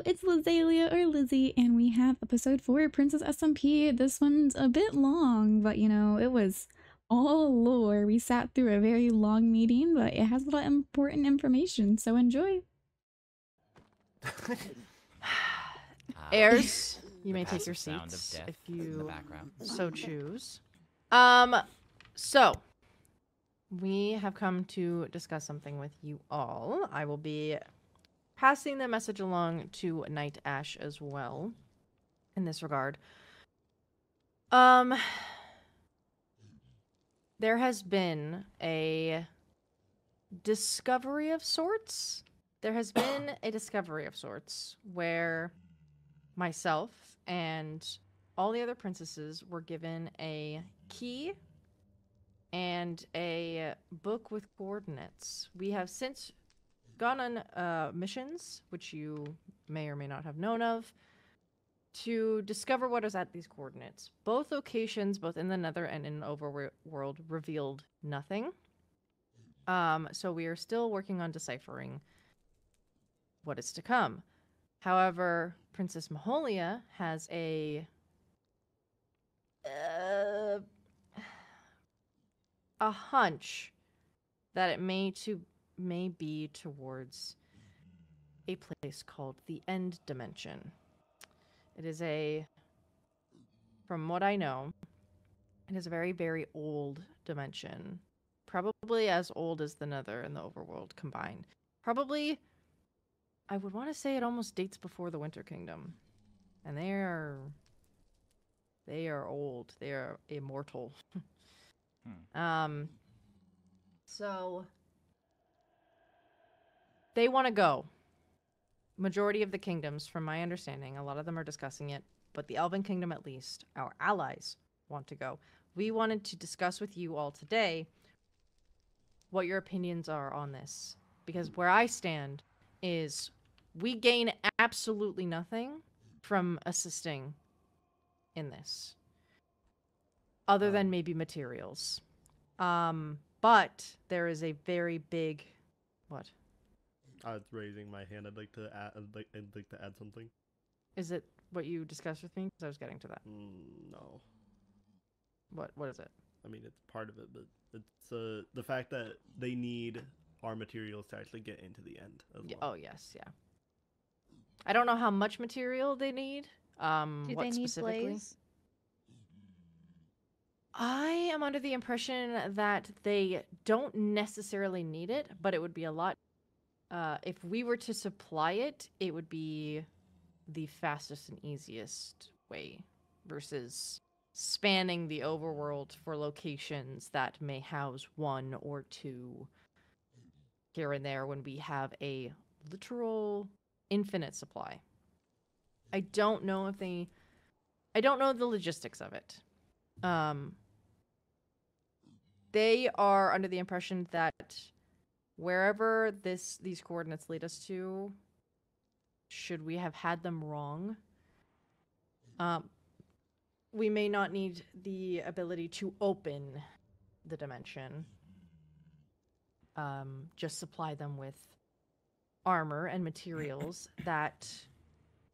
Hello, it's Lizzaylia or Lizzie, and we have episode four, Princess SMP. This one's a bit long, but you know, it was all lore. We sat through a very long meeting, but it has a lot of important information, so enjoy. Heirs, you may take your passive sound of seats if you so choose. Um, so we have come to discuss something with you all. I will be passing the message along to Night Ash as well in this regard. Um, there has been a discovery of sorts. There has been a discovery of sorts where myself and all the other princesses were given a key and a book with coordinates. We have since gone on uh, missions, which you may or may not have known of, to discover what is at these coordinates. Both locations, both in the Nether and in Overworld, revealed nothing. Um, so we are still working on deciphering what is to come. However, Princess Maholia has a uh, a hunch that it may to may be towards a place called the End Dimension. It is a, from what I know, it is a very very old dimension, probably as old as the Nether and the Overworld combined. Probably I would want to say it almost dates before the Winter Kingdom. And they are they are old. They are immortal. Um so they want to go. Majority of the kingdoms from my understanding, a lot of them are discussing it, but the Elven kingdom at least, our allies want to go. We wanted to discuss with you all today what your opinions are on this because where I stand is we gain absolutely nothing from assisting in this other than maybe materials um but there is a very big what I was raising my hand. I'd like to add. I'd like, I'd like to add something. is it what you discussed with me because i was getting to that Mm, no, what what is it I mean it's part of it, but it's uh the fact that they need our materials to actually get into the end. As Y- well. oh yes yeah i don't know how much material they need um Do what they need specifically blaze? I am under the impression that they don't necessarily need it, but it would be a lot. Uh, if we were to supply it, it would be the fastest and easiest way versus spanning the overworld for locations that may house one or two here and there when we have a literal infinite supply. I don't know if they I don't know the logistics of it. Um they are under the impression that wherever this these coordinates lead us to should we have had them wrong um we may not need the ability to open the dimension um just supply them with armor and materials that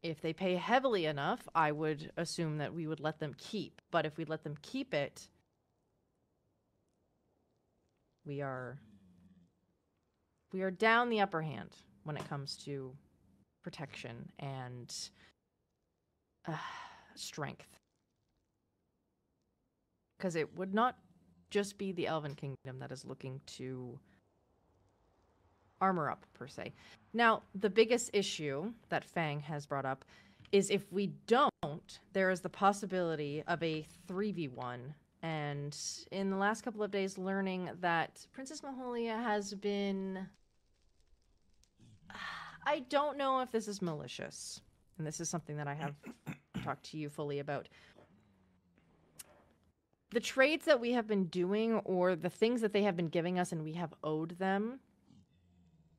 if they pay heavily enough i would assume that we would let them keep. But if we let them keep it we are we are down the upper hand when it comes to protection and uh, strength. Because it would not just be the elven kingdom that is looking to armor up per se. Now the biggest issue that fang has brought up is if we don't there is the possibility of a 3v1 and in the last couple of days learning that princess maholia has been i don't know if this is malicious and this is something that i have talked to you fully about the trades that we have been doing or the things that they have been giving us and we have owed them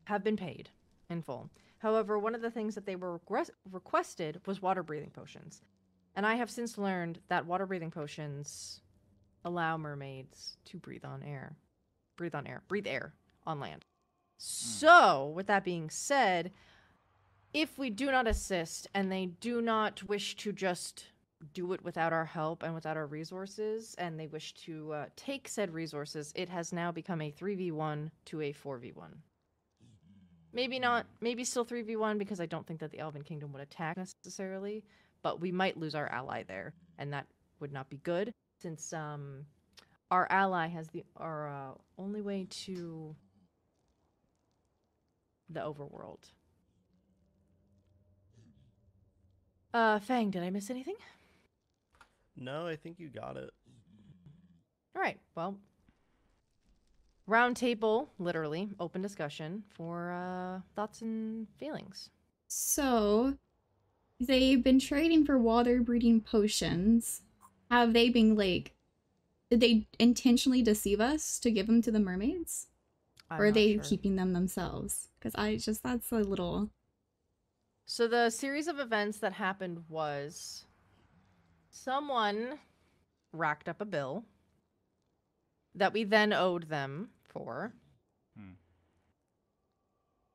have been paid in full however one of the things that they were request- requested was water breathing potions and i have since learned that water breathing potions allow mermaids to breathe on air. Breathe on air. Breathe air on land. So, with that being said, if we do not assist and they do not wish to just do it without our help and without our resources, and they wish to uh, take said resources, it has now become a 3v1 to a 4v1. Maybe not, maybe still 3v1 because I don't think that the Elven Kingdom would attack necessarily, but we might lose our ally there, and that would not be good since um, our ally has the our uh, only way to the overworld. Uh, Fang, did I miss anything? No, I think you got it. All right. Well, round table, literally open discussion for uh, thoughts and feelings. So, they've been trading for water breathing potions. Have they been like, did they intentionally deceive us to give them to the mermaids? I'm or are they sure. keeping them themselves? Because I just, that's a little. So the series of events that happened was someone racked up a bill that we then owed them for.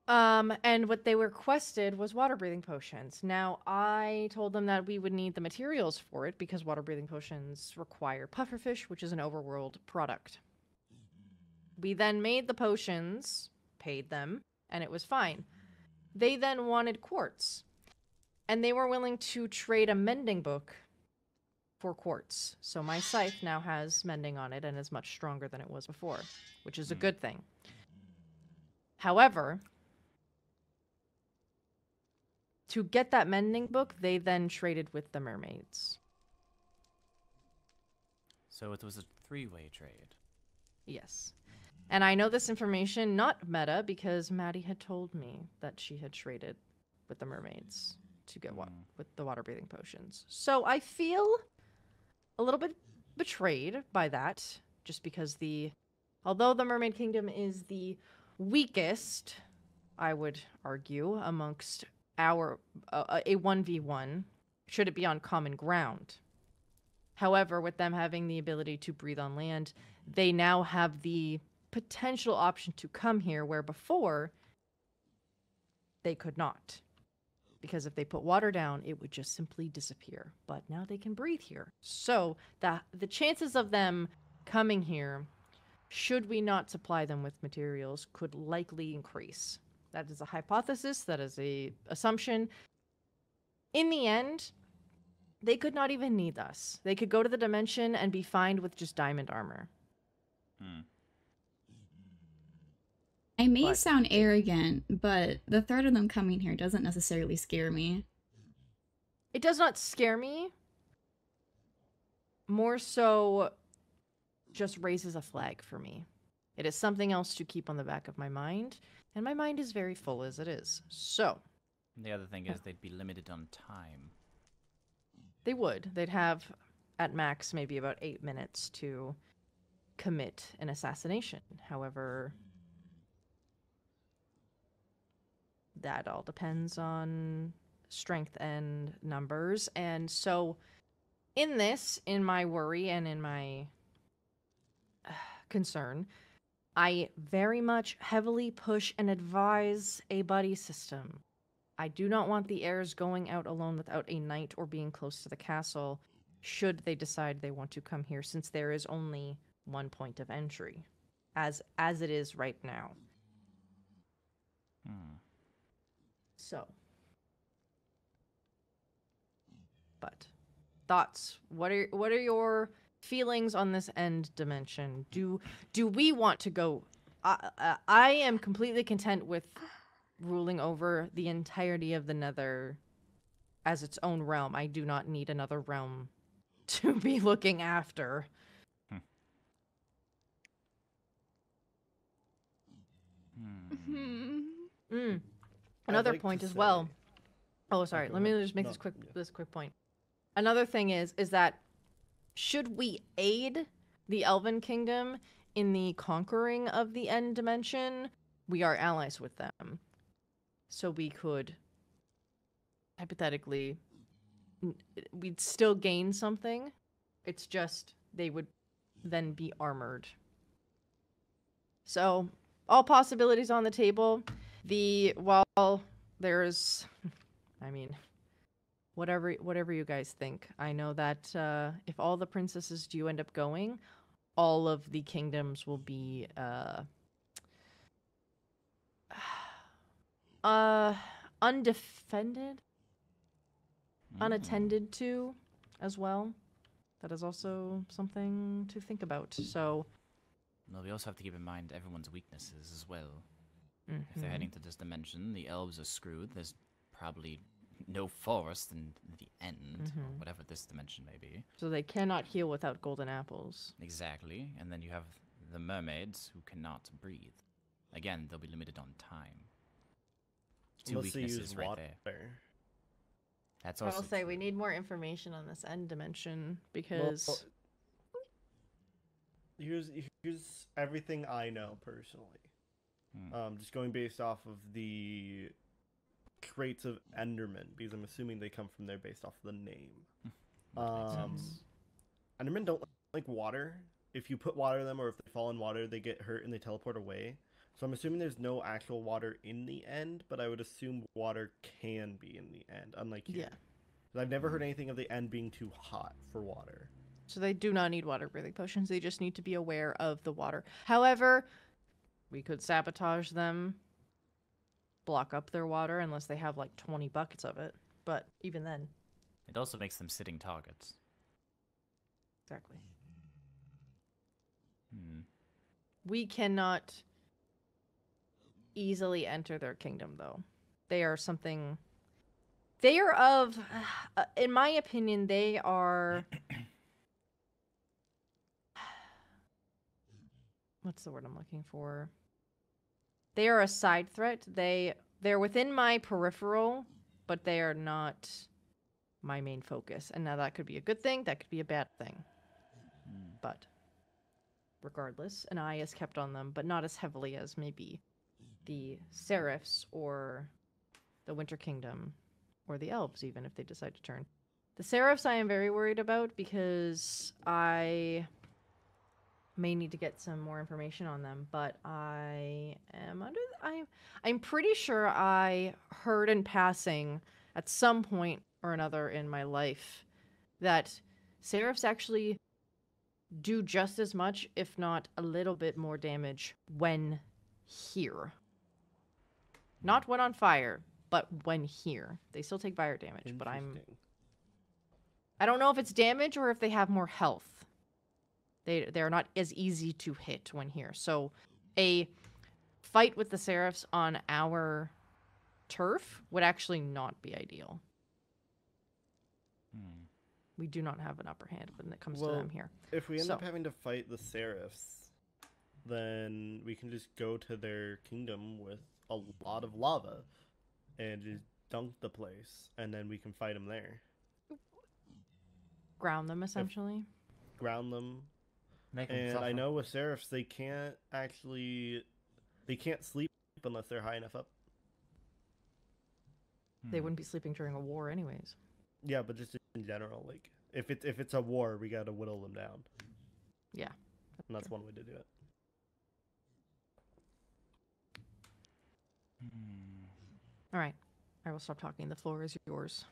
Um, and what they requested was water breathing potions. Now, I told them that we would need the materials for it because water breathing potions require pufferfish, which is an overworld product. We then made the potions, paid them, and it was fine. They then wanted quartz, and they were willing to trade a mending book for quartz. So my scythe now has mending on it and is much stronger than it was before, which is a Hmm. good thing. However, to get that mending book, they then traded with the mermaids. So it was a three-way trade. Yes. And I know this information not meta because Maddie had told me that she had traded with the mermaids to get wa- Mm. with the water breathing potions. So I feel a little bit betrayed by that just because the although the mermaid kingdom is the weakest I would argue amongst our uh, a 1v1 should it be on common ground. However, with them having the ability to breathe on land, they now have the potential option to come here where before they could not. Because if they put water down, it would just simply disappear. But now they can breathe here. So the the chances of them coming here, should we not supply them with materials, could likely increase. That is a hypothesis, that is a assumption. In the end, they could not even need us. They could go to the dimension and be fine with just diamond armor. Hmm. I may But- sound arrogant, but the threat of them coming here doesn't necessarily scare me. It does not scare me. More so, just raises a flag for me. It is something else to keep on the back of my mind, and my mind is very full as it is. So, And the other thing is they'd be limited on time. they would. They'd have, at max, maybe about eight minutes to commit an assassination. However, that all depends on strength and numbers. And so, in this, in my worry and in my uh, concern, I very much heavily push and advise a buddy system. I do not want the heirs going out alone without a knight or being close to the castle should they decide they want to come here since there is only one point of entry as as it is right now. Hmm. So. But thoughts what are what are your feelings on this end dimension? Do do we want to go I, I, I am completely content with ruling over the entirety of the nether as its own realm. I do not need another realm to be looking after. Hmm. mm. Another like point as say- well. Oh, oh sorry go let me just make No, this quick yeah. this quick point. Another thing is is that should we aid the elven kingdom in the conquering of the end dimension we are allies with them. So we could hypothetically we'd still gain something it's just they would then be armored. So all possibilities on the table the while there's I mean, whatever whatever you guys think. I know that uh, if all the princesses do end up going, all of the kingdoms will be uh, uh undefended, Mm. unattended to as well. That is also something to think about. So, Well, we also have to keep in mind everyone's weaknesses as well. If mhm. they're heading to this dimension, the elves are screwed. There's probably no forest in the end, or Mhm. whatever this dimension may be. so they cannot heal without golden apples. Exactly. And then you have the mermaids who cannot breathe. Again, they'll be limited on time. Two Unless they weaknesses use right water. there. That's also I will say we need more information on this end dimension Well, because here's here's everything I know personally. Hmm. Um, just going based off of the crates of Enderman, because I'm assuming they come from there based off of the name. That um. Endermen don't like water. If you put water in them, or if they fall in water, they get hurt and they teleport away. So I'm assuming there's no actual water in the end, but I would assume water can be in the end, unlike here. yeah. 'Cause I've never heard anything of the end being too hot for water. So they do not need water breathing potions. They just need to be aware of the water. However, we could sabotage them, block up their water unless they have like 20 buckets of it. But even then, It also makes them sitting targets. exactly. Hmm. We cannot easily enter their kingdom, though. They are something. They are of, uh, in my opinion, they are. What's the word I'm looking for? They are a side threat. They they're within my peripheral, but they are not my main focus. And now that could be a good thing. That could be a bad thing. Hmm. But regardless, an eye is kept on them, but not as heavily as maybe the Seraphs or the Winter Kingdom or the Elves, even if they decide to turn. The Seraphs I am very worried about because I may need to get some more information on them, but I am under I I'm pretty sure I heard in passing at some point or another in my life that Seraphs actually do just as much, if not a little bit more damage when here. Not when on fire, but when here. They still take fire damage, but I'm I don't know if it's damage or if they have more health. They they're not as easy to hit when here. So a fight with the seraphs on our turf would actually not be ideal. Hmm. We do not have an upper hand when it comes to them here. If we end up having to fight the Seraphs, then we can just go to their kingdom with a lot of lava and just dunk the place, and then we can fight them there. Ground them essentially. Ground them. Make 'em And I know with Seraphs, they can't actually. They can't sleep unless they're high enough up. They Hmm. wouldn't be sleeping during a war anyways. Yeah, but just in general, like if it's if it's a war, we gotta whittle them down, Yeah. and that's one way to do it. Hmm. All right. I will stop talking. The floor is yours.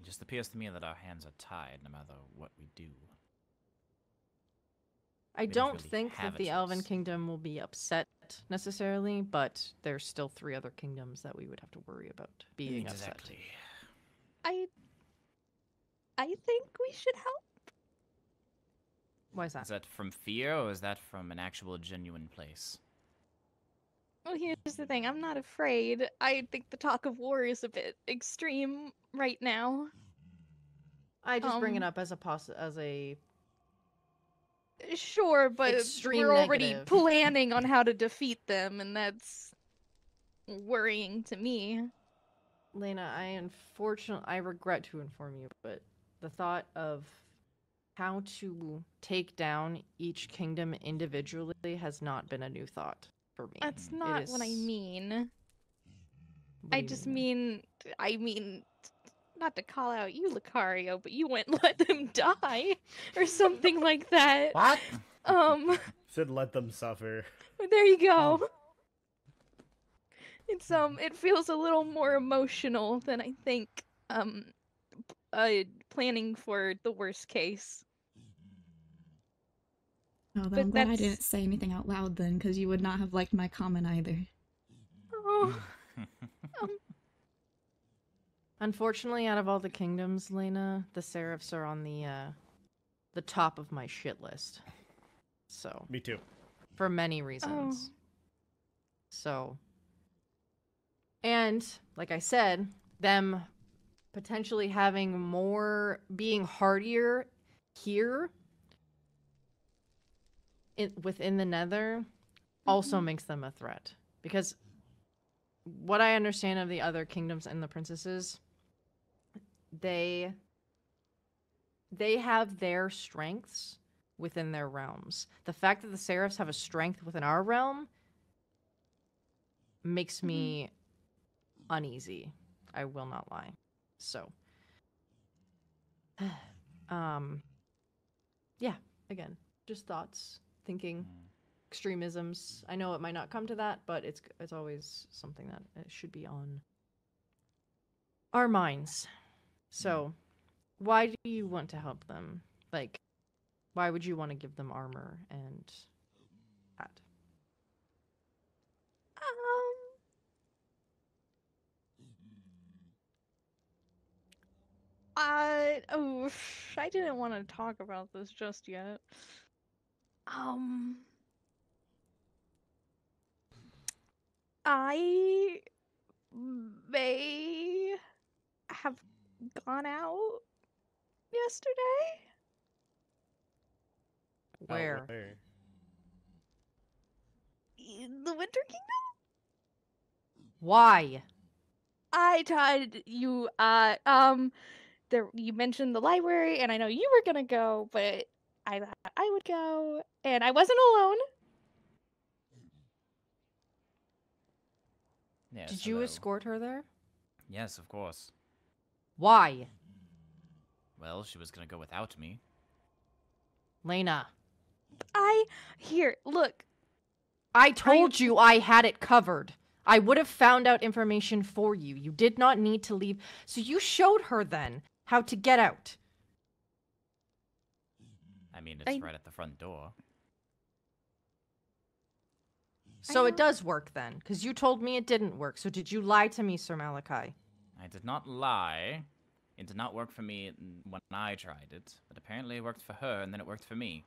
It just appears to me that our hands are tied no matter what we do. I don't don't really think that a the Elven. Kingdom will be upset necessarily, but there's still three other kingdoms that we would have to worry about being upset. I I think we should help. Why is that? Is that from fear or is that from an actual genuine place? Well, here's the thing. I'm not afraid. I think the talk of war is a bit extreme right now. I just bring it Um, up as a poss- as a Sure, but Extreme we're already negative. planning on how to defeat them, and that's worrying to me. Lena, I unfortunately I regret to inform you, but the thought of how to take down each kingdom individually has not been a new thought for me. That's It not what I mean. I just mean? mean, I mean, not to call out you, Lucario, but you wouldn't let them die or something like that. What? Um, Said let them suffer. there you go. it's um it feels a little more emotional than I think um p- uh planning for the worst case. Oh, then But I'm glad I didn't say anything out loud then, because you would not have liked my comment either. Oh, Unfortunately, out of all the kingdoms, Lena, the Seraphs are on the uh the top of my shit list. So, Me too. for many reasons. So, and like I said, them potentially having more being hardier here in, within the Nether also Mhm. makes them a threat because what I understand of the other kingdoms and the princesses, they they have their strengths within their realms. The fact that the Seraphs have a strength within our realm makes me uneasy. I will not lie. So, um, yeah. Again, just thoughts, thinking, extremisms. I know it might not come to that, but it's it's always something that it should be on our minds. So, why do you want to help them? Like, why would you want to give them armor and that? um I oh I didn't want to talk about this just yet. Um I may have gone out yesterday. Out Where? where? In the Winter Kingdom? Why? I told you uh um there you mentioned the library and I know you were gonna go, but I thought I would go and I wasn't alone. Yes, Did you hello. escort her there? Yes, of course. Why? Well, she was gonna go without me. Lena, I here, look, I told you I had it covered. I would have found out information for you. You did not need to leave. So you showed her then how to get out. I mean, it's I- right at the front door. So it does work then, because you told me it didn't work. So did you lie to me, Sir Malachi? I did not lie. It did not work for me when I tried it, but apparently it worked for her, and then it worked for me.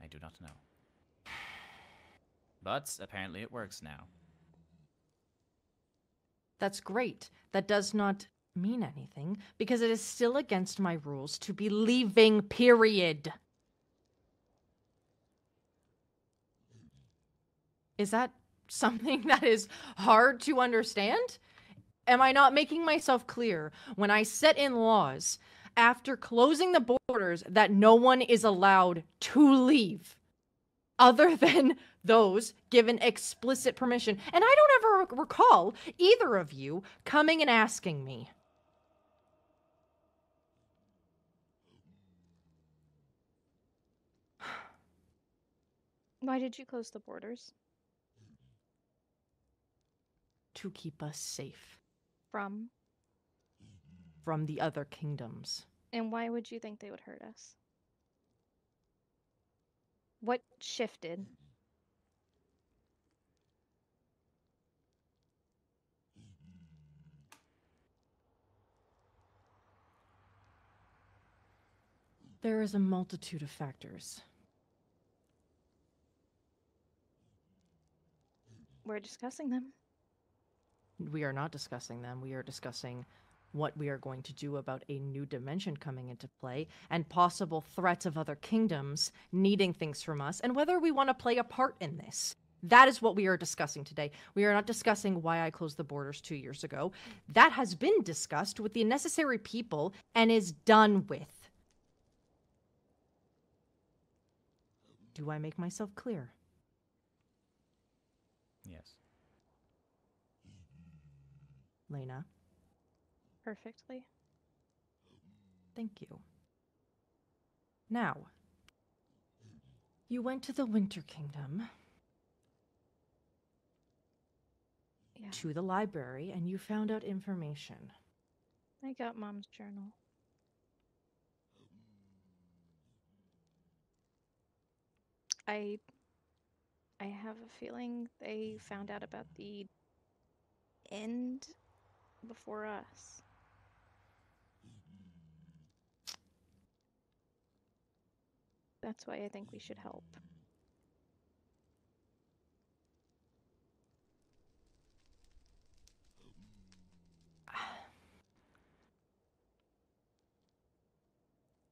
I do not know. But apparently it works now. That's great. That does not mean anything because it is still against my rules to be leaving, period. Is that something that is hard to understand? Am I not making myself clear when I set in laws after closing the borders that no one is allowed to leave other than those given explicit permission? And I don't ever recall either of you coming and asking me. Why did you close the borders to keep us safe from from the other kingdoms. and why would you think they would hurt us? What shifted? There is a multitude of factors. We're discussing them. We are not discussing them. We are discussing what we are going to do about a new dimension coming into play and possible threats of other kingdoms needing things from us and whether we want to play a part in this. That is what we are discussing today. We are not discussing why I closed the borders two years ago. That has been discussed with the necessary people and is done with. Do I make myself clear? Yes. Lena, Perfectly. thank you. Now, you went to the Winter Kingdom. to the library and you found out information. I got mom's journal. I I have a feeling they found out about the end before us. That's why I think we should help.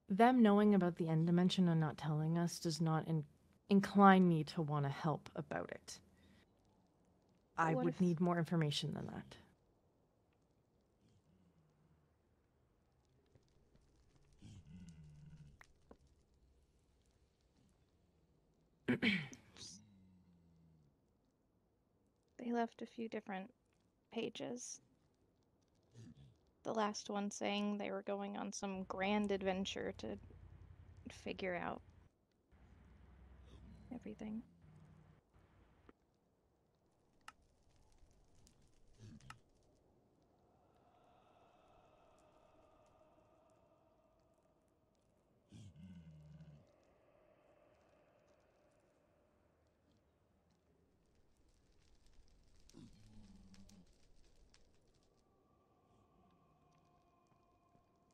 Them knowing about the end dimension and not telling us does not in- incline me to want to help about it. I what would if- need more information than that. They left a few different pages. The last one saying they were going on some grand adventure to figure out everything.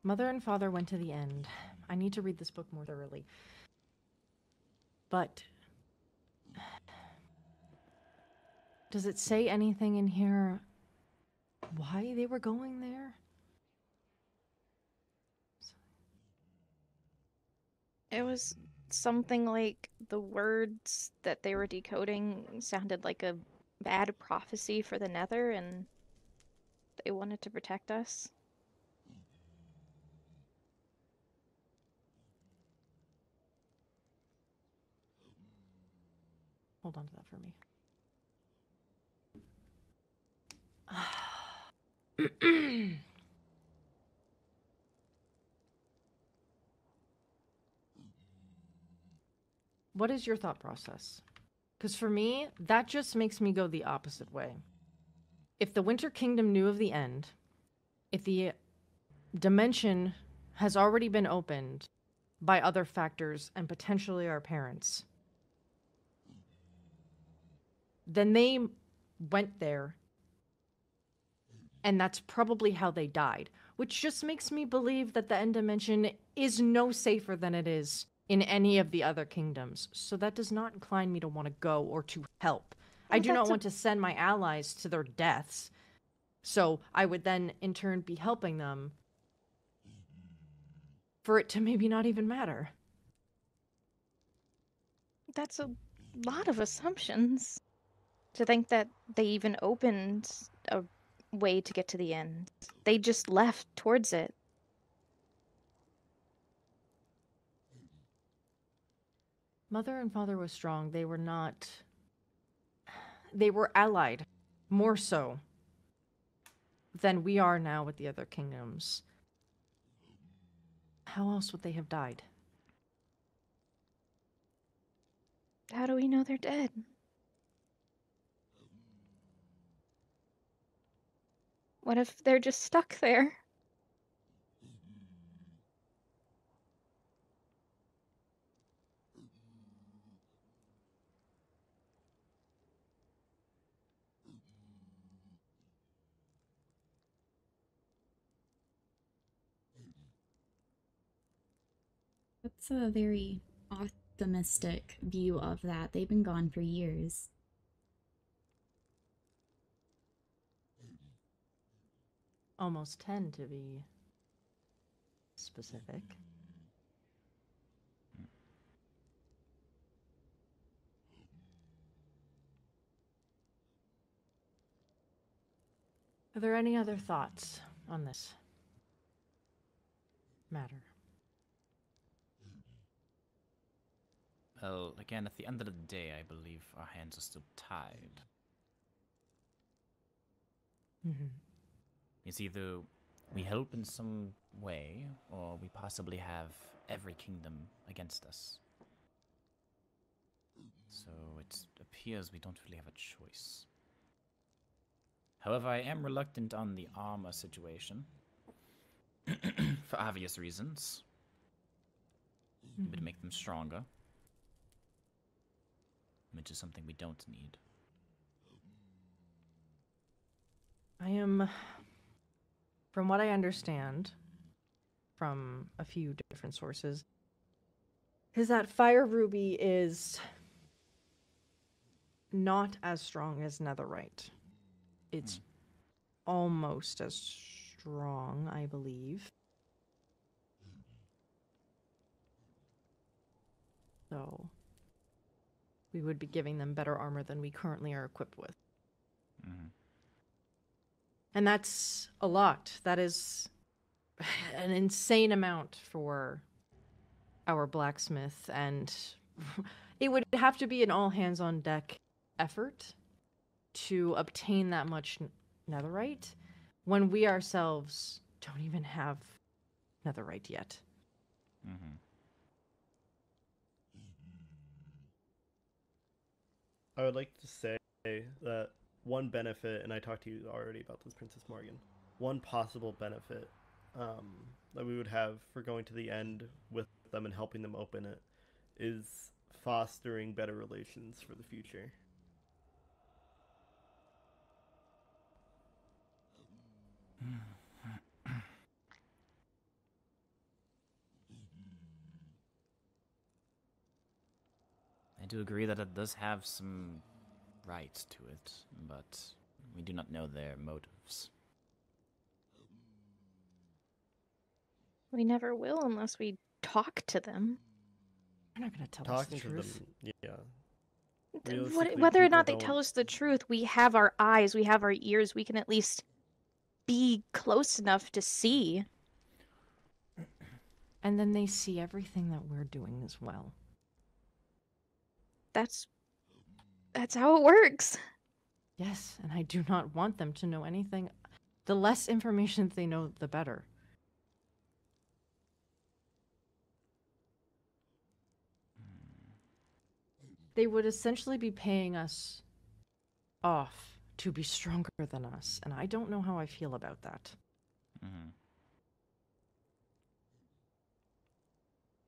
Mother and father went to the end. I need to read this book more thoroughly. But does it say anything in here why they were going there? It was something like the words that they were decoding sounded like a bad prophecy for the Nether, and they wanted to protect us. Hold on to that for me. what is your thought process? Because for me, that just makes me go the opposite way. If the Winter Kingdom knew of the end, if the dimension has already been opened by other factors and potentially our parents, then they went there and that's probably how they died which just makes me believe that the end dimension is no safer than it is in any of the other kingdoms. So that does not incline me to want to go or to help. I do not want to send my allies to their deaths. So i would then in turn be helping them for it to maybe not even matter. That's a lot of assumptions. To think that they even opened way to get to the end. They just left towards it. Mother and father was strong. They were not. They were allied, more so than we are now with the other kingdoms. How else would they have died? How do we know they're dead? What if they're just stuck there? That's a very optimistic view of that. They've been gone for years. Almost 10 to be specific. Are there any other thoughts on this matter? Well, again, at the end of the day, I believe our hands are still tied. Mm-hmm. It's either we help in some way, or we possibly have every kingdom against us. So it appears we don't really have a choice. However, I am reluctant on the armor situation. For obvious reasons. Maybe to make them stronger. Which is something we don't need. I am, from what I understand from a few different sources, is that Fire Ruby is not as strong as Netherite. It's almost as strong, I believe. So, we would be giving them better armor than we currently are equipped with. Mhm. And that's a lot. That is an insane amount for our blacksmith. And it would have to be an all hands on deck effort to obtain that much n- netherite when we ourselves don't even have netherite yet. Mhm. I would like to say that one benefit, and I talked to you already about this, Princess Morgan. One possible benefit um, that we would have for going to the end with them and helping them open it is fostering better relations for the future. I do agree that it does have some rights to it, but we do not know their motives. We never will unless we talk to them. They're not going to tell Talking us the to truth. them, yeah. What- whether or not they don't- tell us the truth, we have our eyes, we have our ears, we can at least be close enough to see. And then they see everything that we're doing as well. That's that's how it works. Yes, and I do not want them to know anything. The less information they know, the better. They would essentially be paying us off to be stronger than us, and I don't know how I feel about that. Mm-hmm.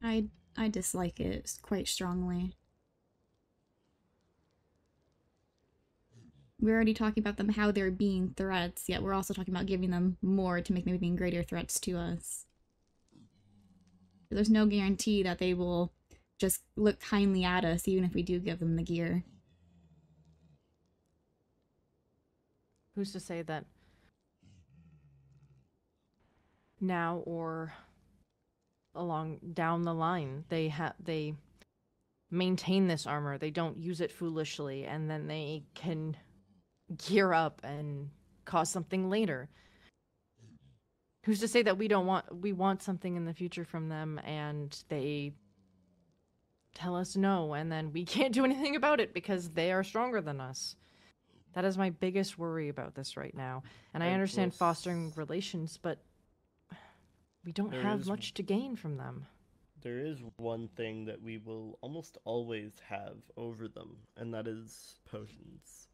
I I dislike it quite strongly. We're already talking about them how they're being threats, yet we're also talking about giving them more to make them being greater threats to us. There's no guarantee that they will just look kindly at us even if we do give them the gear. Who's to say that now or along down the line they have they maintain this armor, they don't use it foolishly, and then they can gear up and cause something later. Who's to say that we don't want we want something in the future from them and they tell us no and then we can't do anything about it because they are stronger than us. That is my biggest worry about this right now. And I understand fostering relations, but we don't There have is much to gain from them. There is one thing that we will almost always have over them, and that is potions.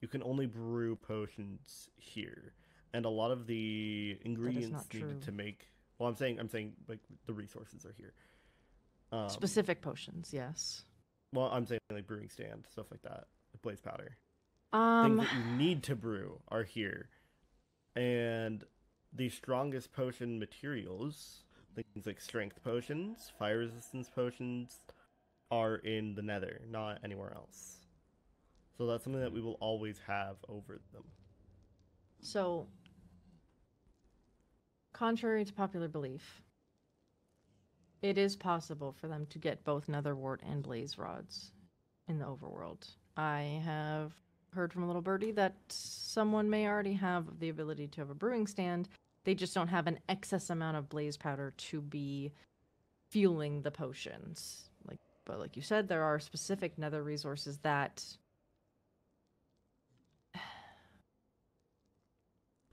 You can only brew potions here, and a lot of the ingredients needed to make. Well, I'm saying I'm saying like the resources are here. Um, Specific potions, yes. Well, I'm saying like brewing stand stuff like that, like blaze powder. Um, Things that you need to brew are here, and the strongest potion materials, things like strength potions, fire resistance potions, are in the Nether, not anywhere else. So that's something that we will always have over them. so contrary to popular belief, it is possible for them to get both Netherwart and Blaze rods in the overworld. I have heard from a little birdie that someone may already have the ability to have a brewing stand. They just don't have an excess amount of blaze powder to be fueling the potions. Like but like you said, there are specific nether resources that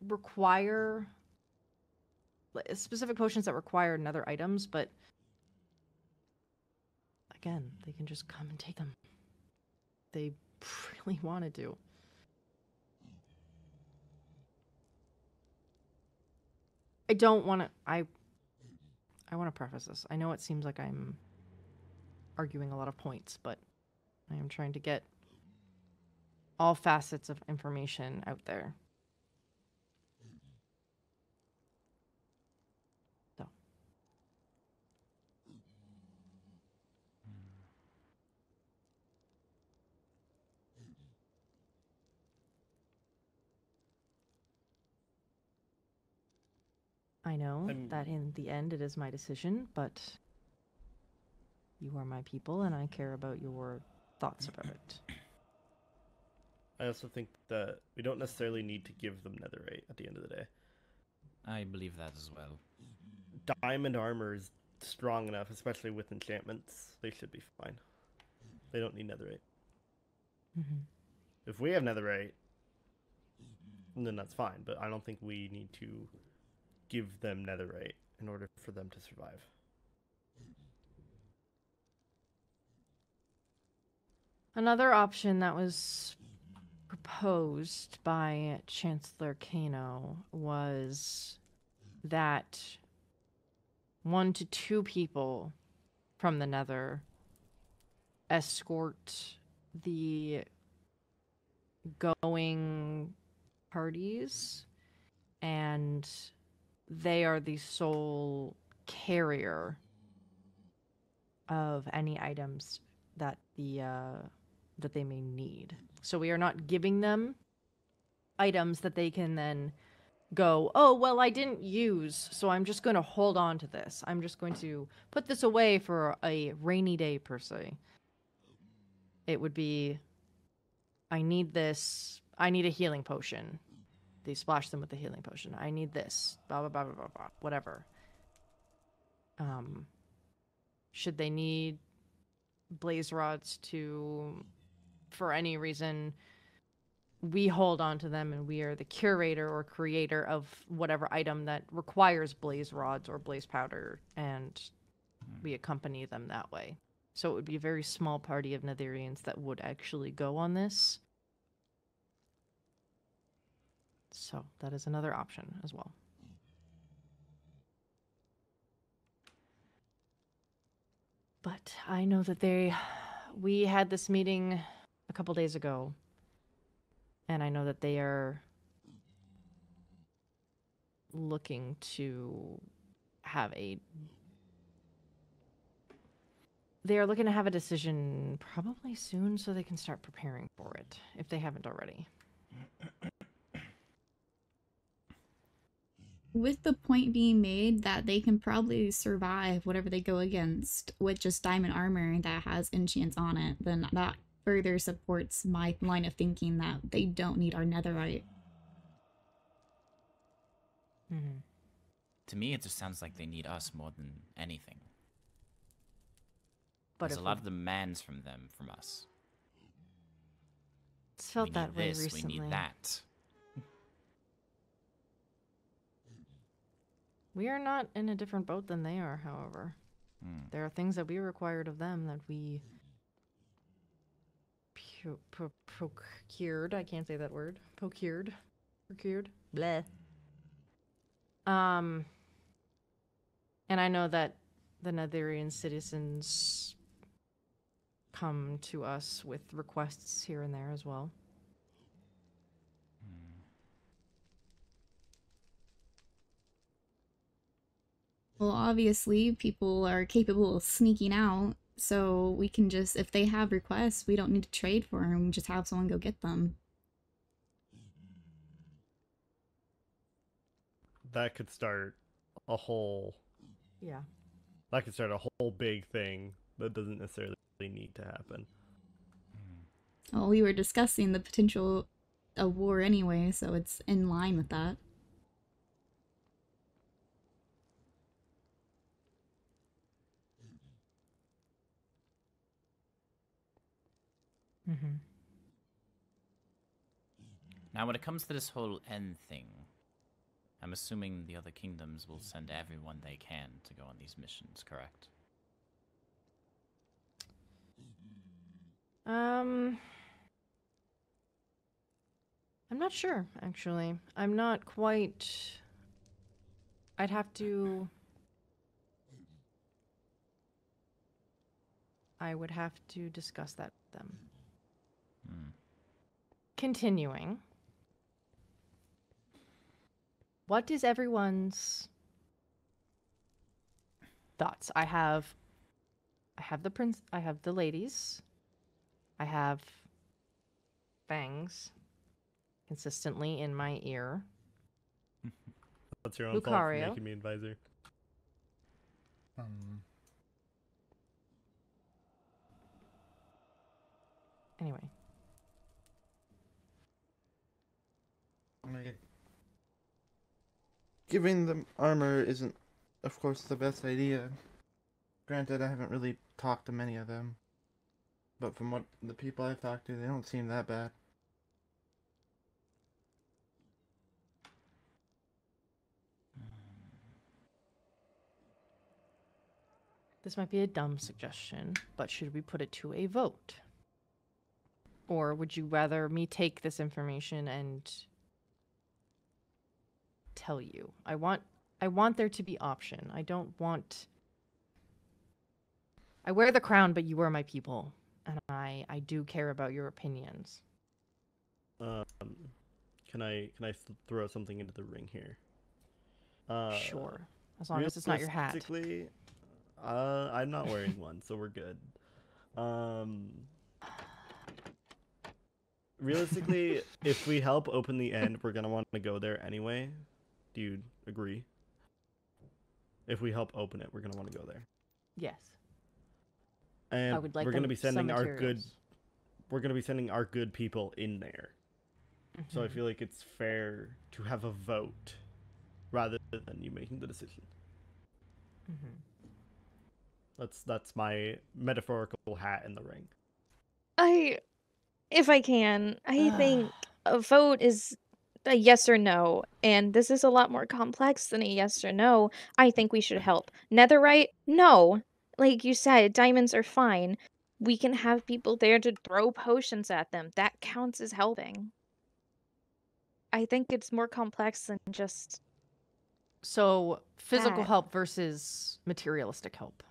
require specific potions that require another items, but again, they can just come and take them. They really want to do. I don't want to I I want to preface this. I know it seems like I'm arguing a lot of points, but I am trying to get all facets of information out there. Know I'm- that in the end it is my decision, but you are my people and I care about your thoughts about it. I also think that we don't necessarily need to give them netherite at the end of the day. I believe that as well. Diamond armor is strong enough, especially with enchantments. They should be fine. They don't need netherite. Mm-hmm. If we have netherite, then that's fine. But I don't think we need to give them netherite in order for them to survive. Another option that was proposed by Chancellor Kano was that one to two people from the Nether escort the going parties and they are the sole carrier of any items that the uh, that they may need. So we are not giving them items that they can then go, "Oh, well, I didn't use, so I'm just going to hold on to this. I'm just going to put this away for a rainy day per se." It would be I need this. I need a healing potion. They splash them with the healing potion. I need this. Blah blah blah blah blah, blah whatever. Um should they need blaze rods to for any reason we hold on to them and we are the curator or creator of whatever item that requires blaze rods or blaze powder and we accompany them that way so it would be a very small party of netherians that would actually go on this so that is another option as well but I know that they we had this meeting a couple days ago and I know that they are looking to have a they are looking to have a decision probably soon so they can start preparing for it if they haven't already. With the point being made that they can probably survive whatever they go against with just diamond armor that has enchants on it, then that further supports my line of thinking that they don't need our netherite. Mm-hmm. To me, it just sounds like they need us more than anything. But There's a lot we- of demands from them, from us. it's felt we that need way this, recently. we need that. We are not in a different boat than they are, however. Hmm. There are things that we required of them that we procured. I can't say that word. Procured. Procured. Bleh. Um. And I know that the Netherian citizens come to us with requests here and there as well. Well, obviously, people are capable of sneaking out, so we can just, if they have requests, we don't need to trade for them, just have someone go get them. That could start a whole. Yeah. That could start a whole big thing that doesn't necessarily need to happen. Well, we were discussing the potential of war anyway, so it's in line with that. Mm-hmm. Now, when it comes to this whole end thing, I'm assuming the other kingdoms will send everyone they can to go on these missions, correct? Um, I'm not sure, actually. I'm not quite I'd have to. I would have to discuss that with them. Continuing. What is everyone's thoughts? I have I have the prince I have the ladies. I have bangs consistently in my ear. That's your own fault for making me advisor. Um, Anyway, Giving them armor isn't, of course, the best idea. Granted, I haven't really talked to many of them. But from what the people I've talked to, they don't seem that bad. this might be a dumb suggestion, but should we put it to a vote? Or would you rather me take this information and tell you? I want I want there to be option. I don't want I wear the crown, but you are my people, and I I do care about your opinions. Um, can I can I th- throw something into the ring here? Uh, sure, as long as it's not your hat. Realistically, Uh, I'm not wearing one, so we're good. Um, realistically, if we help open the end, we're gonna want to go there anyway. Do you agree? If we help open it, we're gonna want to go there, Yes, and I would like we're gonna be sending our good. We're gonna be sending our good people in there. So I Mhm. feel like it's fair to have a vote rather than you making the decision. Mhm. That's that's my metaphorical hat in the ring. I, if I can, I think a vote is a yes or no, and this is a lot more complex than a yes or no. I think we should help. Netherite, no. Like you said, diamonds are fine. We can have people there to throw potions at them. That counts as helping. I think it's more complex than just So physical That- help versus materialistic help.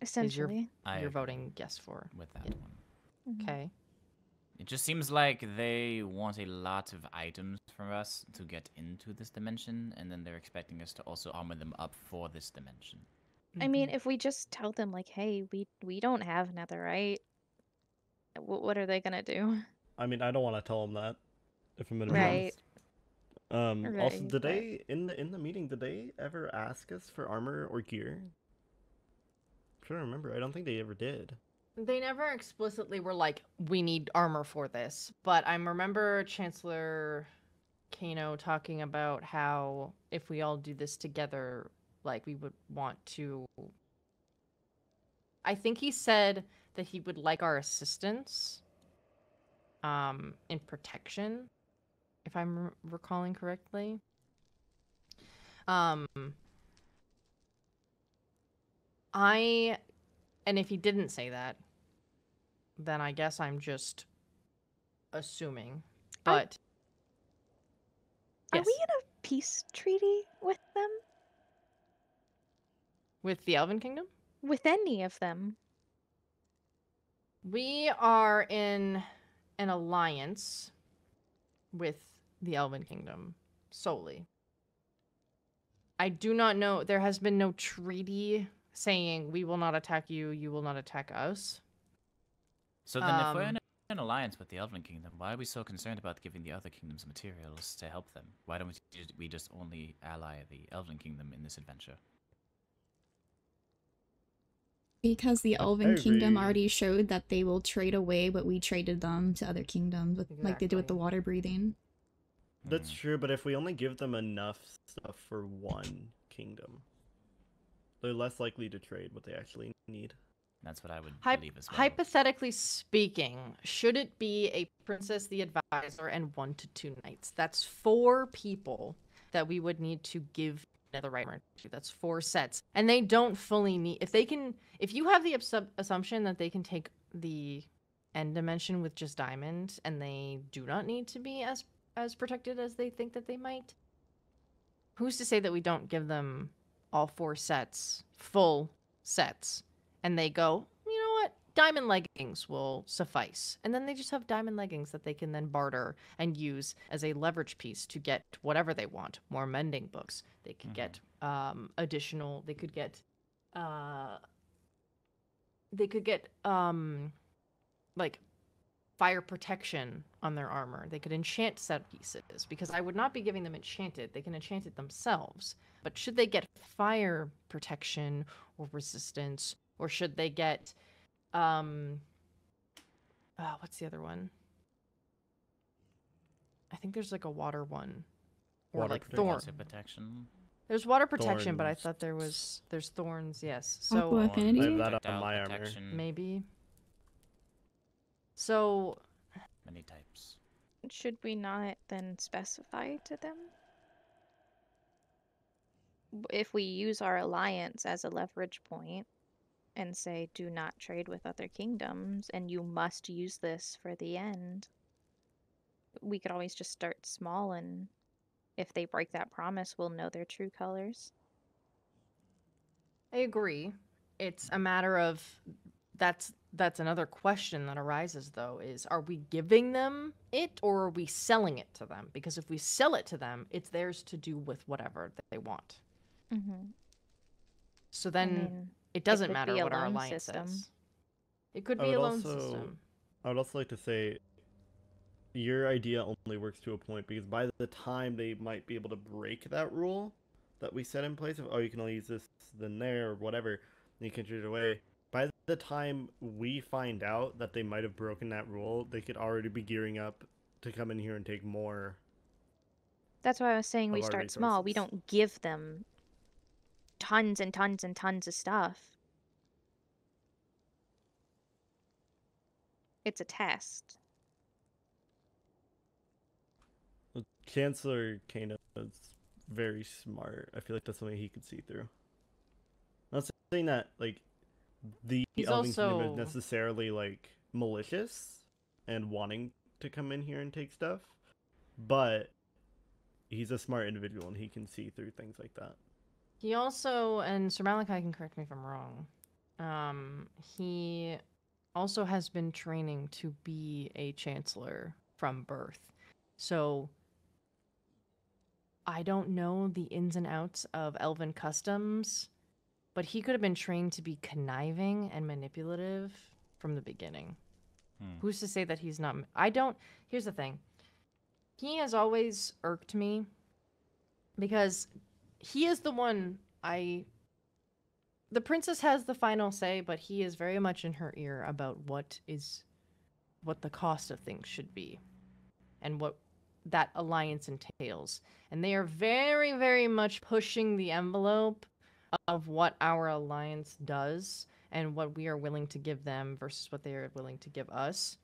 essentially. I You're voting yes for. with that Yeah. one. Mhm. Okay. It just seems like they want a lot of items from us to get into this dimension, and then they're expecting us to also armor them up for this dimension. I mean, Mhm. if we just tell them like, "Hey, we we don't have netherite," what what are they gonna do? I mean, I don't want to tell them that. If I'm gonna be Right. honest. Um. also, did but- they in the in the meeting? Did they ever ask us for armor or gear? I'm trying to remember. I don't think they ever did. They never explicitly were like, we need armor for this. But I remember Chancellor Kano talking about how if we all do this together, like we would want to. I think he said that he would like our assistance um, in protection, if I'm re- recalling correctly. Um, I and if he didn't say that, then I guess I'm just assuming. But Are yes, we in a peace treaty with them? with the Elven Kingdom, With any of them? we are in an alliance with the Elven Kingdom solely. I do not know. There has been no treaty saying we will not attack you, you will not attack us. So then, if we're Um, in an alliance with the Elven Kingdom, why are we so concerned about giving the other kingdoms materials to help them? Why don't we we just only ally the Elven Kingdom in this adventure? Because the I Elven Kingdom already showed that they will trade away what we traded them to other kingdoms, with, like they do with the water breathing. That's Hmm. true, but if we only give them enough stuff for one kingdom, they're less likely to trade what they actually need. That's what I would Hy- believe as well. Hypothetically speaking, should it be a princess, the advisor, and one to two knights? That's four people that we would need to give netherite right to. That's four sets, and they don't fully need. If they can, if you have the absu- assumption that they can take the end dimension with just diamond, and they do not need to be as as protected as they think that they might, who's to say that we don't give them all four sets, full sets, and they go, you know what, diamond leggings will suffice, and then they just have diamond leggings that they can then barter and use as a leverage piece to get whatever they want, more mending books. They could Mhm. get um, additional. They could get, uh, they could get um, like fire protection on their armor. They could enchant set pieces because I would not be giving them enchanted. They can enchant it themselves. But should they get fire protection or resistance, or should they get, um, uh, what's the other one? I think there's like a water one, or Water like protection. thorn. Water protection. There's water protection, but I thought there was there's thorns. Yes, Aqua so affinity? I that on projectile my armor. maybe. So Many types. Should we not then specify to them? If we use our alliance as a leverage point and say, do not trade with other kingdoms and you must use this for the end, we could always just start small and if they break that promise, we'll know their true colors. I agree. It's a matter of that's that's another question that arises though is are we giving them it or are we selling it to them? Because if we sell it to them, it's theirs to do with whatever they want. Mm-hmm. So then mean, it doesn't could matter what our loan alliance system. says. It could be a would loan also- system. I would also like to say your idea only works to a point because by the time they might be able to break that rule that we set in place of oh you can only use this then there or whatever, and you can trade it away. By the time we find out that they might have broken that rule, they could already be gearing up to come in here and take more. That's why I was saying we of our start small. We don't give them tons and tons and tons of stuff. It's a test. Chancellor Kano is very smart. I feel like that's something he could see through. Not saying that like the He's Elven also- is necessarily like malicious and wanting to come in here and take stuff, but he's a smart individual and he can see through things like that. He also, and Sir Malachi can correct me if I'm wrong. Um, he also has been training to be a chancellor from birth. So I don't know the ins and outs of elven customs, but he could have been trained to be conniving and manipulative from the beginning. Hmm. Who's to say that he's not? I don't. Here's the thing. He has always irked me because he is the one I. The princess has the final say, but he is very much in her ear about what is, what the cost of things should be, and what that alliance entails. And they are very, very much pushing the envelope of what our alliance does and what we are willing to give them versus what they are willing to give us.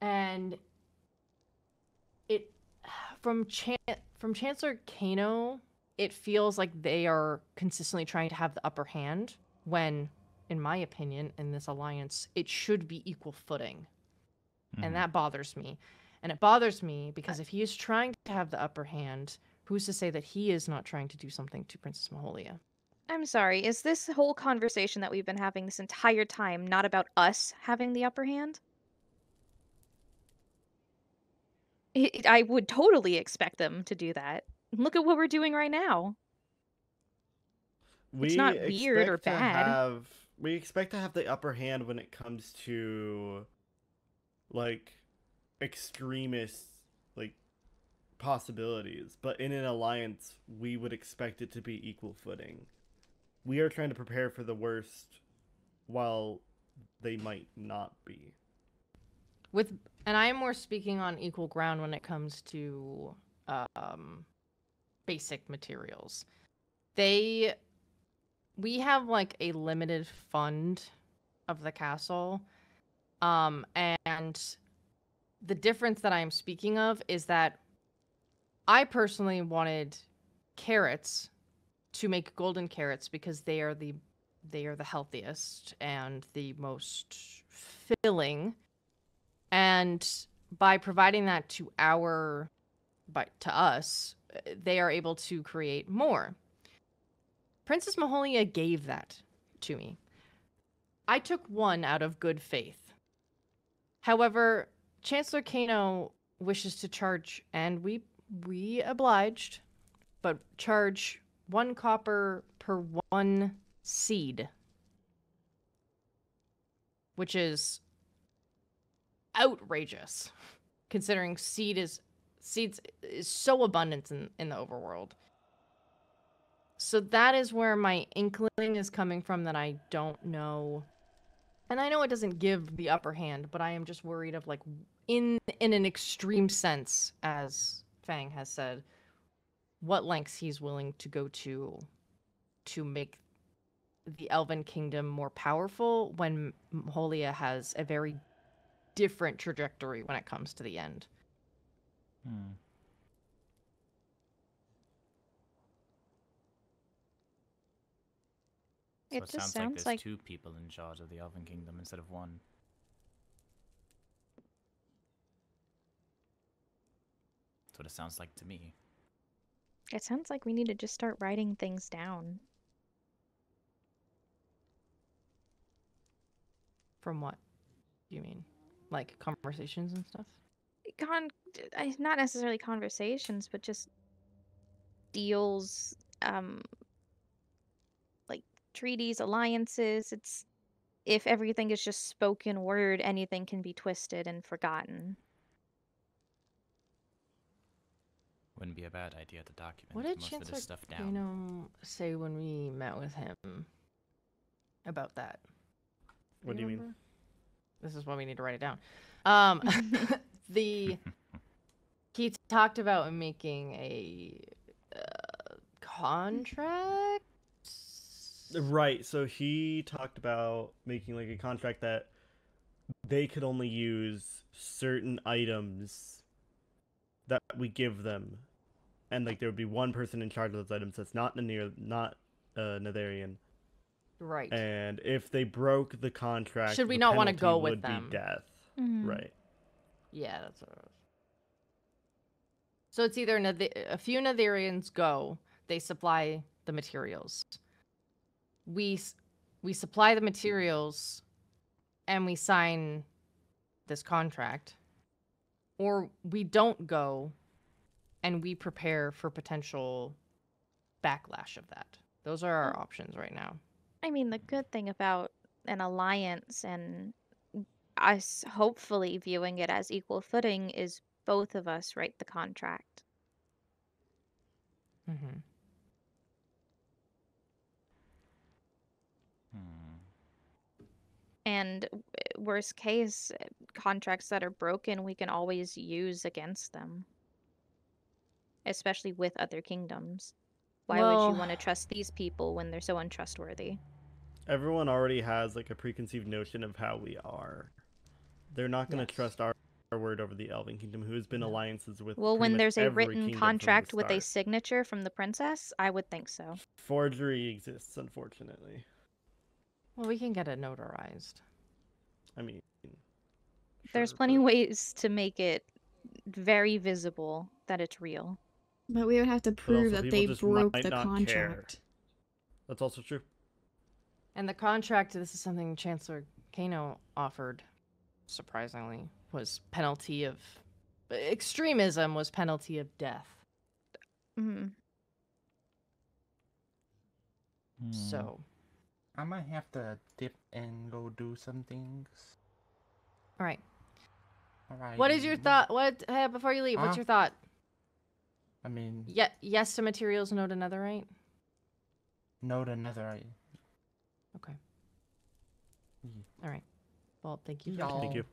And it from Chan- from Chancellor Kano, it feels like they are consistently trying to have the upper hand when in my opinion in this alliance it should be equal footing. Mhm. And that bothers me. And it bothers me because if he is trying to have the upper hand, who's to say that he is not trying to do something to Princess Maholia? I'm sorry, is this whole conversation that we've been having this entire time not about us having the upper hand? I I would totally expect them to do that. Look at what we're doing right now. We It's not weird or bad. Have, we expect to have the upper hand when it comes to like extremist like possibilities, but in an alliance, we would expect it to be equal footing. We are trying to prepare for the worst while they might not be. With and I am more speaking on equal ground when it comes to um basic materials. They we have like a limited fund of the castle. Um and the difference that I'm speaking of is that I personally wanted carrots to make golden carrots because they are the they are the healthiest and the most filling and by providing that to our by to us, they are able to create more. Princess Maholia gave that to me. I took one out of good faith. However, Chancellor Kano wishes to charge, and we we obliged, but charge one copper per one seed, which is outrageous, considering seed is seeds is so abundant in in the overworld. So that is where my inkling is coming from that I don't know. And I know it doesn't give the upper hand, but I am just worried of like in in an extreme sense as Fang has said what lengths he's willing to go to to make the elven kingdom more powerful when Holia has a very different trajectory when it comes to the end. Hmm. So It it, just sounds like there's like- two people in charge of the Elven Kingdom instead of one. That's what it sounds like to me. It sounds like we need to just start writing things down. From what do you mean? Like conversations and stuff? Con, not necessarily conversations, but just deals, um, like treaties, alliances. It's if everything is just spoken word, anything can be twisted and forgotten. Wouldn't be a bad idea to document What did most of Chancellor this stuff down. Kano say when we met with him about that? What do you mean? This is why we need to write it down. Um, the he talked about making a uh, contract. Right. So he talked about making like a contract that they could only use certain items that we give them, and like there would be one person in charge of those items that's not near not uh, Netherian. Right. And if they broke the contract, Should we the not wanna go with would be them? Death. Mhm. Right. Yeah, that's what it was. So it's either a few Netherians go, they supply the materials. We we supply the materials, and we sign this contract, or we don't go, and we prepare for potential backlash of that. Those are our options right now. I mean, the good thing about an alliance and us hopefully viewing it as equal footing is both of us write the contract. Mm-hmm. Hmm. And worst case, uh, contracts that are broken, we can always use against them, especially with other kingdoms. Why would you want to trust these people when they're so untrustworthy? Everyone already has like a preconceived notion of how we are. They're not going to Yes. trust our, our word over the Elven Kingdom, who has been alliances with. Well, when there's a written kingdom the contract with a signature from the princess, I would think so. forgery exists, unfortunately. Well, we can get it notarized. I mean, There's plenty but- ways to make it very visible that it's real. But we would have to prove that they broke might the not care. contract. That's also true. And the contract, this is something Chancellor Kano offered, surprisingly, was penalty of extremism was penalty of death. hmm Hmm. So, I might have to dip and go do some things. all right. Alright. What is your thought? What uh, before you leave? What's your thought? I mean, Yeah, yes to materials, no to netherite. no to netherite. Okay. Ye- All right. Well, thank you. Y'all. Thank you.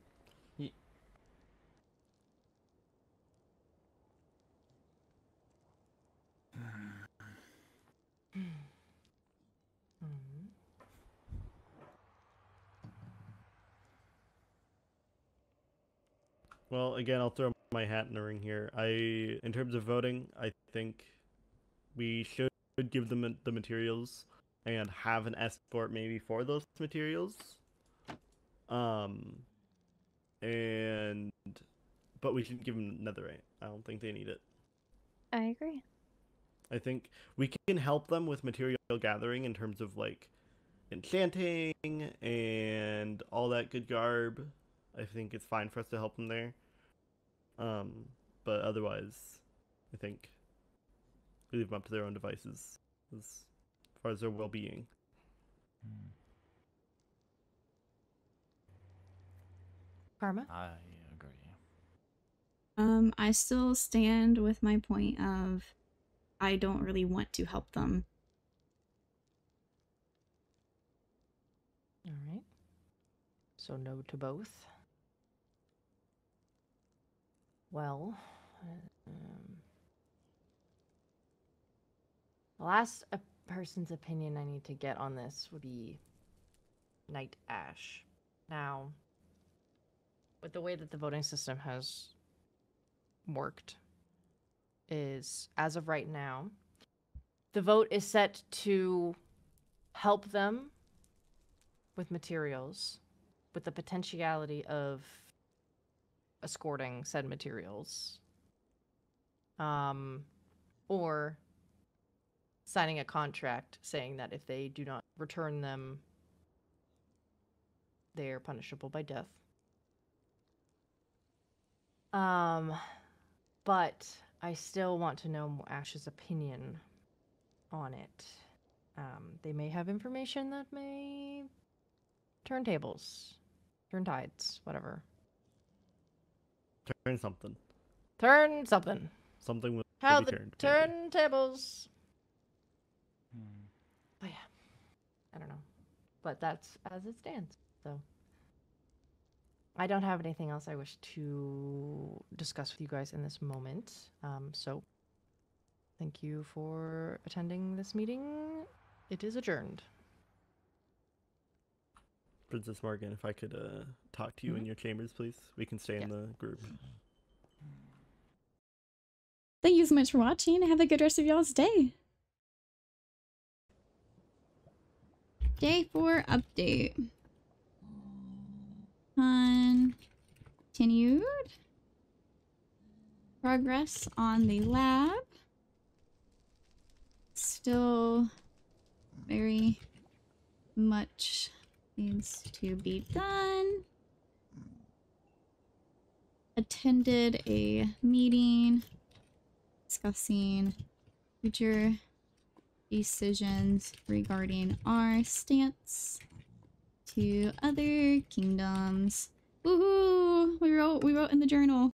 Well, again, I'll throw my hat in the ring here. I, in terms of voting, I think we should give them the materials and have an escort maybe for those materials. Um, and but we should give them netherite. I don't think they need it. I agree. I think we can help them with material gathering in terms of like enchanting and all that good garb. I think it's fine for us to help them there. Um, but otherwise, I think we leave them up to their own devices as far as their well-being. Hmm. Karma? I agree. Um, I still stand with my point of I don't really want to help them. All right. So no to both. Well, um, the last uh, person's opinion I need to get on this would be Knight Ash. Now, with the way that the voting system has worked, is as of right now, the vote is set to help them with materials with the potentiality of escorting said materials um or signing a contract saying that if they do not return them they are punishable by death um but i still want to know ash's opinion on it um they may have information that may turn tables, turn tides, whatever. Turn something. Turn something. Something will How be the turned. maybe. turntables. Hmm. But yeah, I don't know, but that's as it stands. So I don't have anything else I wish to discuss with you guys in this moment. Um, so thank you for attending this meeting. It is adjourned. Princess Morgan, if I could uh, talk to you in Mhm. your chambers, please. We can stay in the group. Thank you so much for watching. Have a good rest of y'all's day. Day four update. Continued progress on the lab. Still very much needs to be done. Attended a meeting discussing future decisions regarding our stance to other kingdoms. Woohoo! We wrote we wrote in the journal.